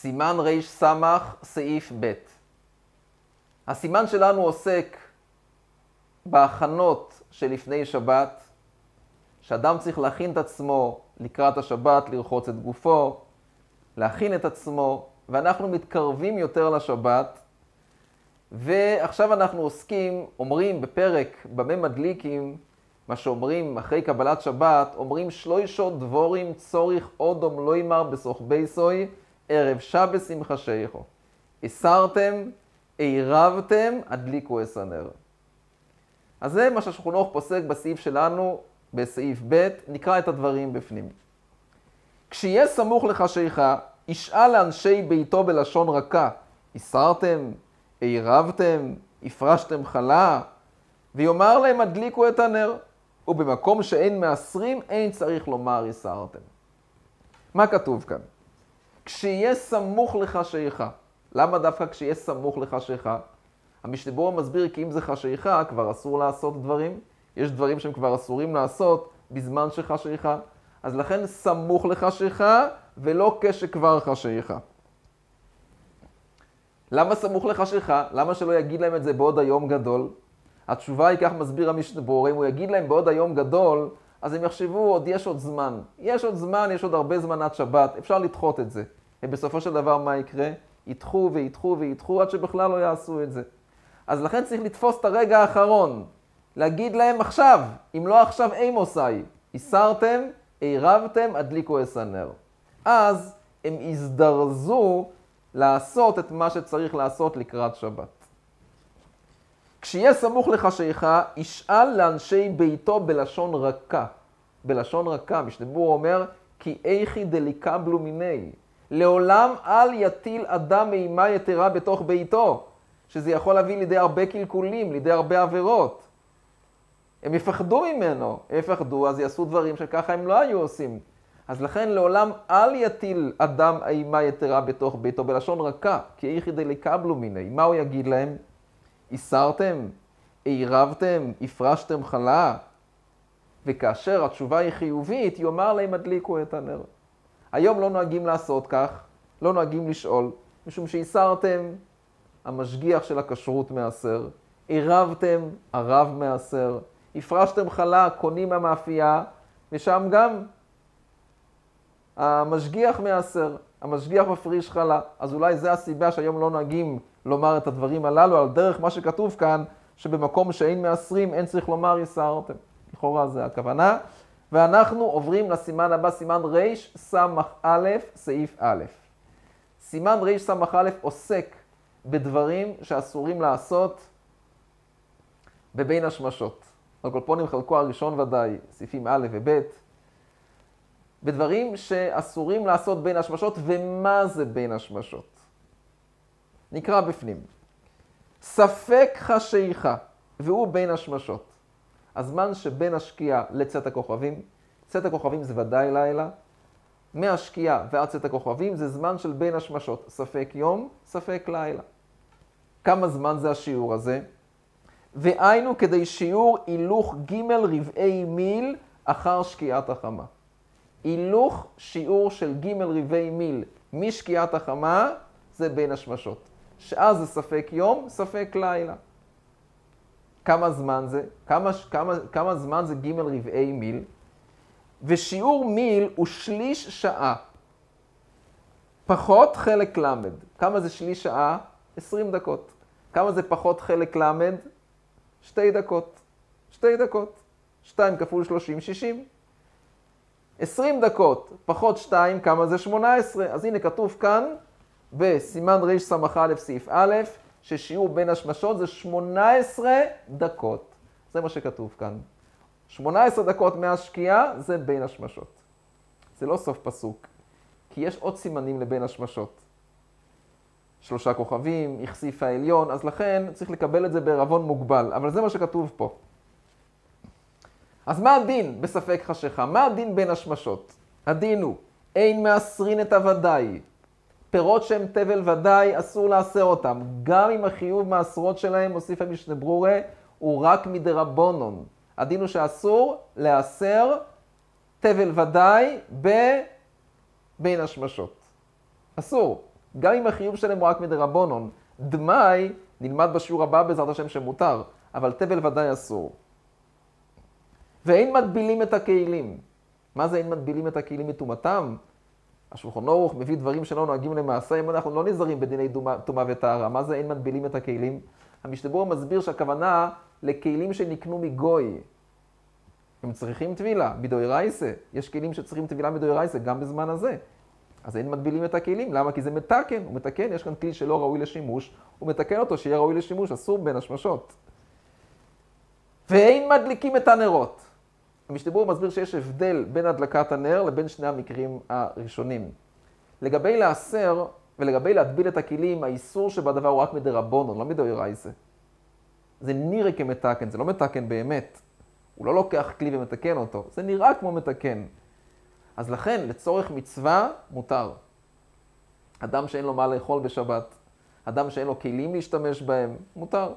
סימן רס, סעיף ב'. הסימן שלנו עוסק בהכנות שלפני שבת, שאדם צריך להכין את עצמו לקראת השבת, לרחוץ את גופו, להכין את עצמו, ואנחנו מתקרבים יותר לשבת. ועכשיו אנחנו עוסקים, אומרים בפרק במה מדליקים, מה שאומרים אחרי קבלת שבת, אומרים שלוישו דבורים צוריך אודום לא ימר בסוך בייסוי, ערב שבת שמחה שייכו. הסרתם, עירבתם, הדליקו אס הנר. אז זה מה שהשולחן פוסק בסעיף שלנו, בסעיף ב', נקרא את הדברים בפנים. כשיהיה סמוך לחשיכה, ישאל לאנשי ביתו בלשון רכה, הסרתם, עירבתם, הפרשתם חלה, ויאמר להם הדליקו את הנר, ובמקום שאין מעשרים, אין צריך לומר הסרתם. מה כתוב כאן? כשיהיה סמוך לחשיכה. למה דווקא כשיהיה סמוך לחשיכה? המשתבור מסביר כי אם זה חשיכה, כבר אסור לעשות דברים. יש דברים שהם כבר אסורים לעשות בזמן שחשיכה. אז לכן סמוך לחשיכה, ולא כשכבר חשיכה. למה סמוך לחשיכה? למה שלא יגיד להם את זה בעוד היום גדול? התשובה היא, כך מסביר המשתבור, אם הוא יגיד להם בעוד היום גדול, אז הם יחשבו, עוד יש עוד זמן. יש עוד זמן, יש עוד הרבה זמן עד שבת, אפשר לדחות את זה. ובסופו של דבר מה יקרה? ידחו וידחו וידחו עד שבכלל לא יעשו את זה. אז לכן צריך לתפוס את הרגע האחרון, להגיד להם עכשיו, אם לא עכשיו אימוסאי, הסרתם, עירבתם, הדליקו אס הנר. אז הם יזדרזו לעשות את מה שצריך לעשות לקראת שבת. כשיהיה סמוך לחשיכה, ישאל לאנשי ביתו בלשון רכה. בלשון רכה, משתבור אומר, כי איכי דליקבלו מיני. לעולם אל יטיל אדם אימה יתרה בתוך ביתו, שזה יכול להביא לידי הרבה קלקולים, לידי הרבה עבירות. הם יפחדו ממנו, יפחדו, אז יעשו דברים שככה הם לא היו עושים. אז לכן לעולם אל יטיל אדם אימה יתרה בתוך ביתו, בלשון רכה, כי איכי דליקבלו מיני. מה הוא יגיד להם? הסרתם? עירבתם? הפרשתם חלה? וכאשר התשובה היא חיובית, יאמר להם הדליקו את הנר. היום לא נוהגים לעשות כך, לא נוהגים לשאול, משום שהסרתם, המשגיח של הכשרות מעשר, עירבתם, הרב מעשר, הפרשתם חלה, קונים מהמאפייה, ושם גם המשגיח מעשר, המשגיח מפריש חלה. אז אולי זה הסיבה שהיום לא נוהגים לומר את הדברים הללו, על דרך מה שכתוב כאן, שבמקום שאין מעשרים, אין צריך לומר יסרתם. לכאורה זה הכוונה. ואנחנו עוברים לסימן הבא, סימן רס"א, סעיף א'. סימן רס"א עוסק בדברים שאסורים לעשות בבין השמשות. הקולפונים חלקו הראשון ודאי, סעיפים א' וב', בדברים שאסורים לעשות בין השמשות, ומה זה בין השמשות? נקרא בפנים. ספק חשיכה, והוא בין השמשות. הזמן שבין השקיעה לצאת הכוכבים, צאת הכוכבים זה ודאי לילה, מהשקיעה ועד צאת הכוכבים זה זמן של בין השמשות, ספק יום, ספק לילה. כמה זמן זה השיעור הזה? והיינו כדי שיעור הילוך ג' רבעי מיל אחר שקיעת החמה. הילוך שיעור של ג' רבעי מיל משקיעת החמה זה בין השמשות. שאז זה ספק יום, ספק לילה. כמה זמן זה? כמה, כמה, כמה זמן זה ג' רבעי מיל? ושיעור מיל הוא שליש שעה. פחות חלק ל'. כמה זה שליש שעה? 20 דקות. כמה זה פחות חלק ל'? שתי דקות. שתי דקות. 2 כפול 30, 60. 20 דקות פחות 2, כמה זה 18? אז הנה כתוב כאן בסימן רס"א סעיף א', ששיעור בין השמשות זה 18 דקות. זה מה שכתוב כאן. 18 דקות מהשקיעה זה בין השמשות. זה לא סוף פסוק, כי יש עוד סימנים לבין השמשות. שלושה כוכבים, הכסיף העליון, אז לכן צריך לקבל את זה בערבון מוגבל, אבל זה מה שכתוב פה. אז מה הדין בספק חשיכה? מה הדין בין השמשות? הדין הוא, אין מעשרין את הוודאי. פירות שהם תבל ודאי, אסור לעשר אותם. גם אם החיוב מעשרות שלהם, מוסיף המשנה ברורה, הוא רק מדרבונון. הדין הוא שאסור לעשר תבל ודאי בין השמשות. אסור. גם אם החיוב שלהם הוא רק מדרבנון. דמאי נלמד בשיעור הבא בעזרת השם שמותר, אבל תבל ודאי אסור. ואין מטבילים את הכלים. מה זה אין מטבילים את הכלים מטומאתם? השולחון אורוך מביא דברים שלא נוהגים למעשה, אם אנחנו לא נזהרים בדיני טומאה וטהרה. מה זה אין מטבילים את הכלים? המשתבור מסביר שהכוונה לכלים שנקנו מגוי. הם צריכים טבילה, מדוי רייסה. יש כלים שצריכים טבילה מדוי רייסה גם בזמן הזה. אז אין מטבילים את הכלים, למה? כי זה מתקן, הוא מתקן, יש כאן כלי שלא ראוי לשימוש, הוא מתקן אותו שיהיה ראוי לשימוש, אסור בין השמשות. ואין מדליקים את הנרות. המשתבור מסביר שיש הבדל בין הדלקת הנר לבין שני המקרים הראשונים. לגבי לעשר ולגבי להטביל את הכלים, האיסור שבדבר הוא רק מדרבנון, לא מדוי רייסה. זה נראה כמתקן, זה לא מתקן באמת. הוא לא לוקח כלי ומתקן אותו, זה נראה כמו מתקן. אז לכן, לצורך מצווה, מותר. אדם שאין לו מה לאכול בשבת, אדם שאין לו כלים להשתמש בהם, מותר.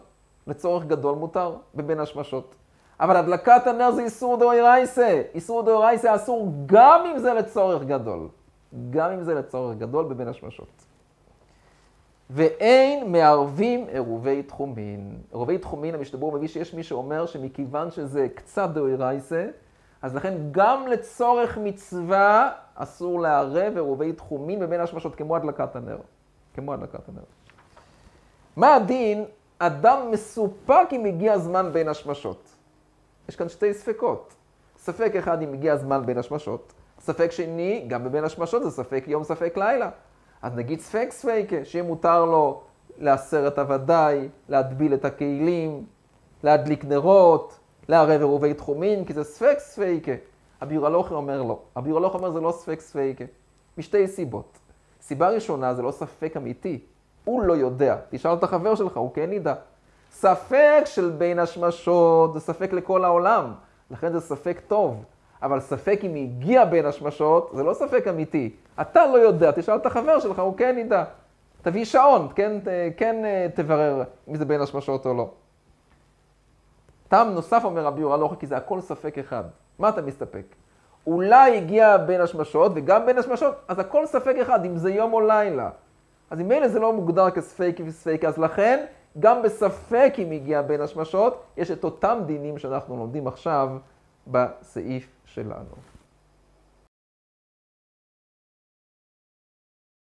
לצורך גדול מותר, בבין השמשות. אבל הדלקת הנר זה איסור דאורייסה. איסור דאורייסה אסור גם אם זה לצורך גדול. גם אם זה לצורך גדול בבין השמשות. ואין מערבים עירובי תחומין. עירובי תחומין, המשתבר מביא שיש מי שאומר שמכיוון שזה קצת דאורייסה, אז לכן גם לצורך מצווה אסור לערב עירובי תחומין בבין השמשות, כמו הדלקת הנר. כמו הדלקת הנר. מה הדין? אדם מסופק אם הגיע הזמן בין השמשות. יש כאן שתי ספקות. ספק אחד אם הגיע הזמן בין השמשות, ספק שני, גם בבין השמשות זה ספק יום, ספק לילה. אז נגיד ספק ספייקה, שיהיה מותר לו לעשר את הוודאי, להטביל את הכלים, להדליק נרות, לערב עירובי תחומין, כי זה ספק ספייקה. הביור הלוכי אומר לא. הביור הלוכי אומר זה לא ספק ספייקה, משתי סיבות. סיבה ראשונה זה לא ספק אמיתי, הוא לא יודע. תשאל את החבר שלך, הוא כן ידע. ספק של בין השמשות זה ספק לכל העולם, לכן זה ספק טוב. אבל ספק אם הגיע בין השמשות, זה לא ספק אמיתי. אתה לא יודע, תשאל את החבר שלך, הוא כן ידע. תביא שעון, כן, כן אה, תברר אם זה בין השמשות או לא. טעם נוסף אומר רבי יורא לא כי זה הכל ספק אחד. מה אתה מסתפק? אולי הגיע בין השמשות וגם בין השמשות, אז הכל ספק אחד, אם זה יום או לילה. אז אם אלה זה לא מוגדר כספק וספק, אז לכן גם בספק אם הגיע בין השמשות, יש את אותם דינים שאנחנו לומדים עכשיו בסעיף שלנו.